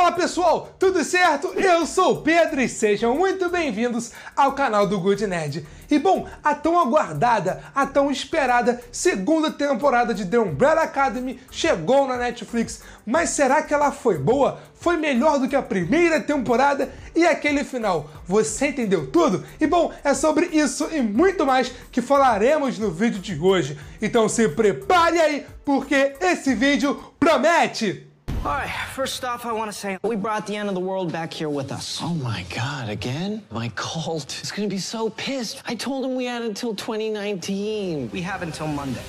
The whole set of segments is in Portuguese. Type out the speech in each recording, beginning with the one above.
Fala pessoal, tudo certo? Eu sou o Pedro e sejam muito bem-vindos ao canal do Good Nerd. E bom, a tão aguardada, a tão esperada segunda temporada de The Umbrella Academy chegou na Netflix, mas será que ela foi boa? Foi melhor do que a primeira temporada? E aquele final? Você entendeu tudo? E bom, é sobre isso e muito mais que falaremos no vídeo de hoje. Então se prepare aí, porque esse vídeo promete! All right, first off, I want to say we brought the end of the world back here with us. Oh my god, again? My cult is gonna be so pissed. I told him we had until 2019. We have until Monday.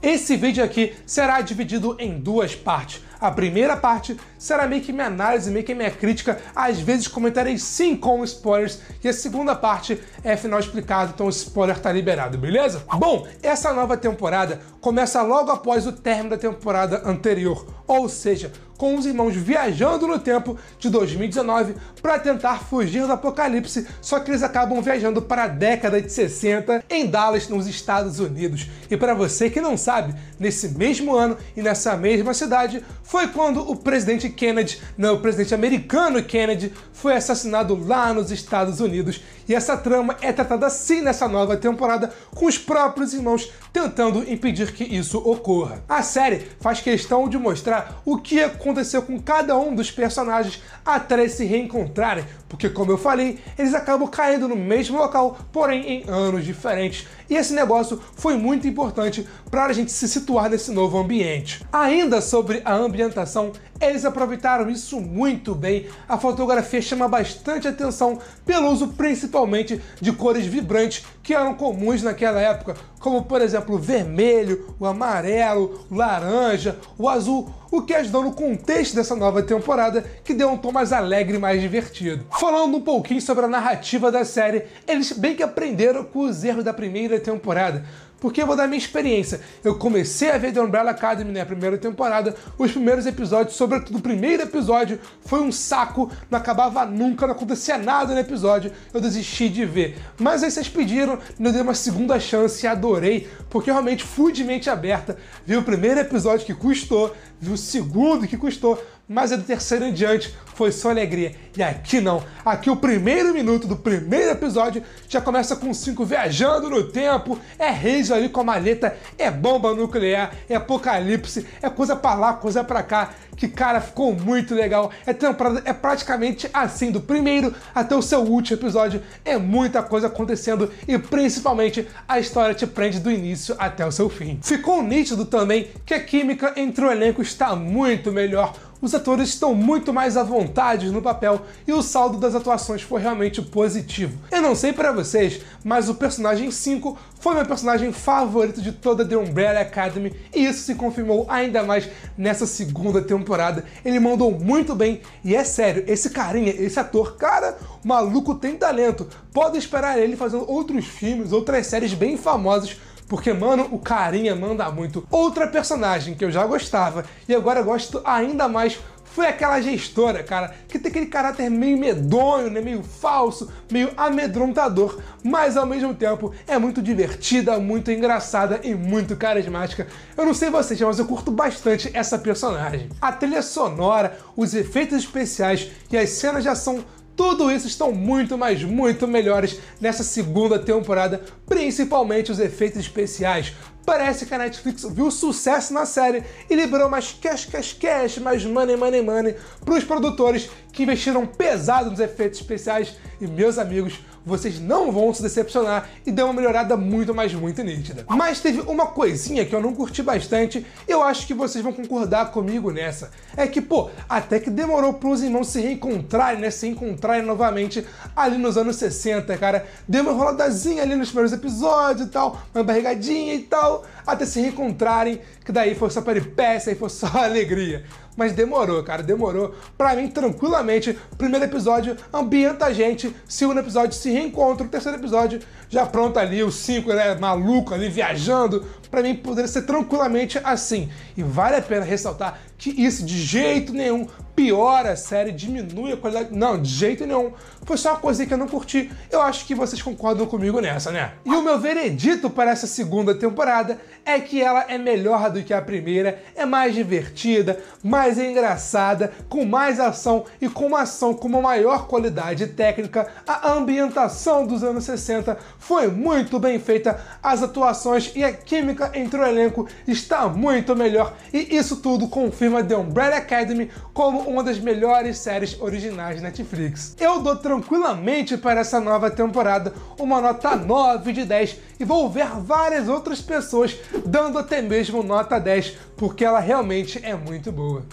Esse vídeo aqui será dividido em duas partes. A primeira parte será meio que minha análise, meio que minha crítica, às vezes comentarei sim com spoilers, e a segunda parte é final explicado, então o spoiler tá liberado, beleza? Bom, essa nova temporada começa logo após o término da temporada anterior, ou seja, com os irmãos viajando no tempo de 2019 para tentar fugir do apocalipse, só que eles acabam viajando para a década de 60 em Dallas, nos Estados Unidos. E para você que não sabe, nesse mesmo ano e nessa mesma cidade foi quando o presidente Kennedy, não, o presidente americano Kennedy, foi assassinado lá nos Estados Unidos. E essa trama é tratada assim nessa nova temporada, com os próprios irmãos tentando impedir que isso ocorra. A série faz questão de mostrar o que aconteceu com cada um dos personagens até eles se reencontrarem, porque, como eu falei, eles acabam caindo no mesmo local, porém em anos diferentes. E esse negócio foi muito importante para a gente se situar nesse novo ambiente. Ainda sobre a ambientação, eles aproveitaram isso muito bem. A fotografia chama bastante atenção pelo uso principalmente de cores vibrantes que eram comuns naquela época, como por exemplo o vermelho, o amarelo, o laranja, o azul, o que ajudou no contexto dessa nova temporada que deu um tom mais alegre e mais divertido. Falando um pouquinho sobre a narrativa da série, eles bem que aprenderam com os erros da primeira temporada. Porque eu vou dar minha experiência. Eu comecei a ver The Umbrella Academy na primeira temporada, os primeiros episódios, sobretudo o primeiro episódio, foi um saco, não acabava nunca, não acontecia nada no episódio, eu desisti de ver. Mas aí vocês pediram, eu dei uma segunda chance e adorei, porque eu realmente fui de mente aberta, vi o primeiro episódio que custou, vi o segundo que custou, mas é do terceiro em diante foi só alegria. E aqui não. Aqui o primeiro minuto do primeiro episódio já começa com cinco viajando no tempo, é Reis ali com a maleta, é bomba nuclear, é apocalipse, é coisa pra lá, coisa pra cá. Que cara, ficou muito legal. É temporada, é praticamente assim, do primeiro até o seu último episódio. É muita coisa acontecendo e principalmente a história te prende do início até o seu fim. Ficou nítido também que a química entre o elenco está muito melhor os atores estão muito mais à vontade no papel e o saldo das atuações foi realmente positivo. Eu não sei para vocês, mas o personagem 5 foi meu personagem favorito de toda The Umbrella Academy e isso se confirmou ainda mais nessa segunda temporada. Ele mandou muito bem e é sério, esse carinha, esse ator, cara, maluco tem talento. Pode esperar ele fazendo outros filmes, outras séries bem famosas porque, mano, o carinha manda muito. Outra personagem que eu já gostava e agora gosto ainda mais foi aquela gestora, cara, que tem aquele caráter meio medonho, né? meio falso, meio amedrontador, mas ao mesmo tempo é muito divertida, muito engraçada e muito carismática. Eu não sei vocês, mas eu curto bastante essa personagem. A trilha sonora, os efeitos especiais e as cenas de ação tudo isso estão muito, mas muito melhores nessa segunda temporada, principalmente os efeitos especiais. Parece que a Netflix viu sucesso na série e liberou mais cash, cash, cash, mais money, money, money para os produtores que investiram pesado nos efeitos especiais. E meus amigos, vocês não vão se decepcionar e deu uma melhorada muito, mas muito nítida. Mas teve uma coisinha que eu não curti bastante, eu acho que vocês vão concordar comigo nessa. É que, pô, até que demorou para os irmãos se reencontrarem, né? Se encontrarem novamente ali nos anos 60, cara. Deu uma enroladazinha ali nos primeiros episódios e tal, uma barrigadinha e tal, até se reencontrarem, que daí foi só peripécia e foi só alegria mas demorou, cara, demorou. Pra mim, tranquilamente, primeiro episódio ambienta a gente, segundo episódio se reencontra, terceiro episódio já pronto ali, o cinco, né, maluco ali viajando. Pra mim, poderia ser tranquilamente assim. E vale a pena ressaltar que isso de jeito nenhum piora a série, diminui a qualidade. Não, de jeito nenhum. Foi só uma coisa que eu não curti. Eu acho que vocês concordam comigo nessa, né? E o meu veredito para essa segunda temporada é que ela é melhor do que a primeira, é mais divertida, mais engraçada, com mais ação e com uma ação com uma maior qualidade técnica. A ambientação dos anos 60 foi muito bem feita, as atuações e a química entre o elenco está muito melhor e isso tudo confirma The Umbrella Academy como uma das melhores séries originais Netflix. Eu dou tranquilamente para essa nova temporada uma nota 9 de 10 e vou ver várias outras pessoas dando até mesmo nota 10, porque ela realmente é muito boa.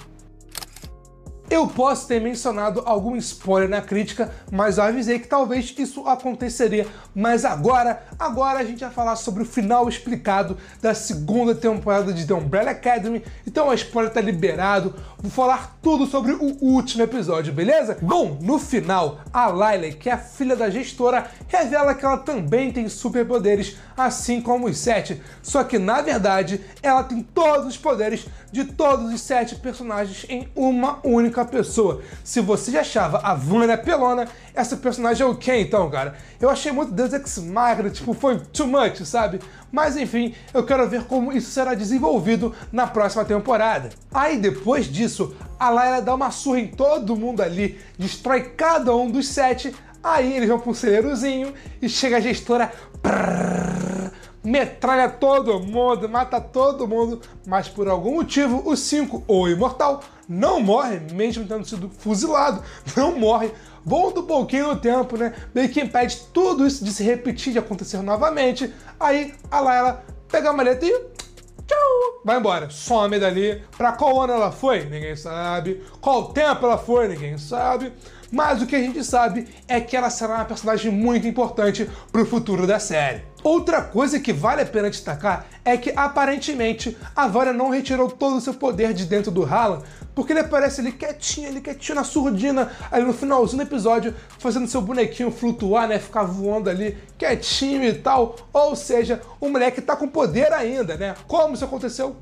Eu posso ter mencionado algum spoiler na crítica, mas eu avisei que talvez isso aconteceria. Mas agora, agora a gente vai falar sobre o final explicado da segunda temporada de The Umbrella Academy. Então o spoiler tá liberado. Vou falar tudo sobre o último episódio, beleza? Bom, no final, a Liley, que é a filha da gestora, revela que ela também tem superpoderes, assim como os sete. Só que na verdade, ela tem todos os poderes de todos os sete personagens em uma única pessoa. Se você já achava a Vânia pelona, essa personagem é o quê então, cara? Eu achei muito Deus Ex Machina, tipo, foi too much, sabe? Mas enfim, eu quero ver como isso será desenvolvido na próxima temporada. Aí depois disso, a Layla dá uma surra em todo mundo ali, destrói cada um dos sete, aí eles vão pro celeirozinho e chega a gestora. Prrr, metralha todo mundo, mata todo mundo, mas por algum motivo o 5, ou imortal, não morre, mesmo tendo sido fuzilado, não morre. Volta um pouquinho no tempo, né? Meio que impede tudo isso de se repetir, de acontecer novamente. Aí a Layla pega a maleta e tchau, vai embora, some dali. Pra qual ano ela foi? Ninguém sabe. Qual tempo ela foi? Ninguém sabe. Mas o que a gente sabe é que ela será uma personagem muito importante pro futuro da série. Outra coisa que vale a pena destacar é que aparentemente a Vara não retirou todo o seu poder de dentro do Haaland, porque ele aparece ali quietinho, ali quietinho na surdina, ali no finalzinho do episódio, fazendo seu bonequinho flutuar, né? Ficar voando ali quietinho e tal. Ou seja, o moleque tá com poder ainda, né? Como isso aconteceu?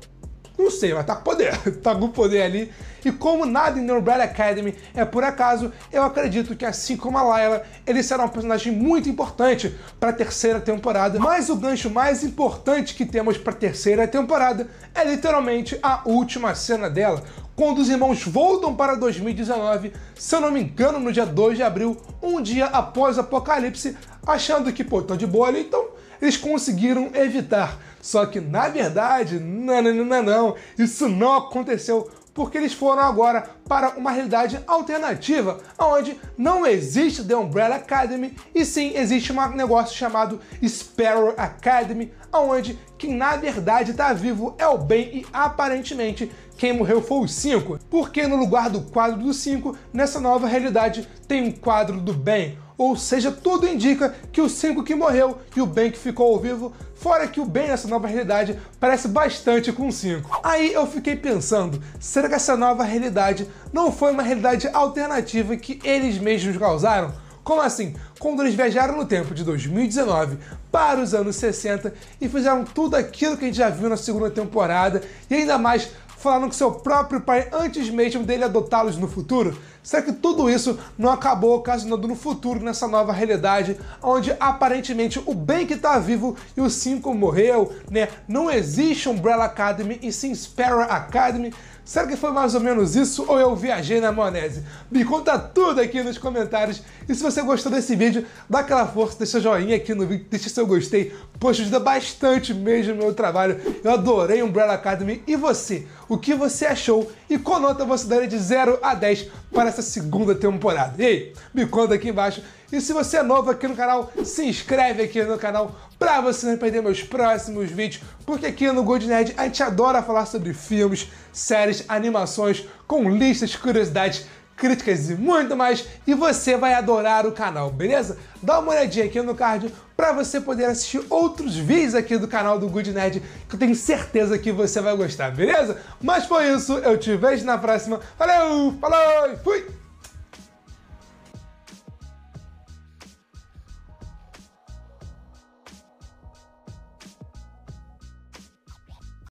Não sei, mas tá com poder. tá com poder ali. E como nada em The Umbrella Academy é por acaso, eu acredito que assim como a Layla, ele será um personagem muito importante para a terceira temporada. Mas o gancho mais importante que temos para a terceira temporada é literalmente a última cena dela, quando os irmãos voltam para 2019, se eu não me engano, no dia 2 de abril, um dia após o apocalipse, achando que, pô, tô de boa ali, então eles conseguiram evitar. Só que, na verdade, não, não, não, não, isso não aconteceu porque eles foram agora para uma realidade alternativa, onde não existe The Umbrella Academy e sim existe um negócio chamado Sparrow Academy, onde quem na verdade está vivo é o Ben e aparentemente quem morreu foi o 5, porque no lugar do quadro do 5, nessa nova realidade tem um quadro do Ben, ou seja, tudo indica que o 5 que morreu e o Ben que ficou ao vivo, fora que o Ben nessa nova realidade parece bastante com o 5. Aí eu fiquei pensando, será que essa nova realidade não foi uma realidade alternativa que eles mesmos causaram? Como assim? Quando eles viajaram no tempo de 2019 para os anos 60 e fizeram tudo aquilo que a gente já viu na segunda temporada e ainda mais falaram com seu próprio pai antes mesmo dele adotá-los no futuro? Será que tudo isso não acabou ocasionando no futuro, nessa nova realidade, onde aparentemente o Ben que tá vivo e o 5 morreu, né? Não existe Umbrella Academy e sim Sparrow Academy. Será que foi mais ou menos isso ou eu viajei na maionese? Me conta tudo aqui nos comentários. E se você gostou desse vídeo, dá aquela força, deixa joinha aqui no vídeo, deixa seu gostei, pois ajuda bastante mesmo o meu trabalho. Eu adorei Umbrella Academy. E você? O que você achou? E qual nota você daria de 0 a 10 para essa segunda temporada? E aí, me conta aqui embaixo. E se você é novo aqui no canal, se inscreve aqui no canal para você não perder meus próximos vídeos, porque aqui no Good Nerd a gente adora falar sobre filmes, séries, animações, com listas, curiosidades, críticas e muito mais, e você vai adorar o canal, beleza? Dá uma olhadinha aqui no card para você poder assistir outros vídeos aqui do canal do Good Nerd, que eu tenho certeza que você vai gostar, beleza? Mas foi isso, eu te vejo na próxima. Valeu, falou, fui!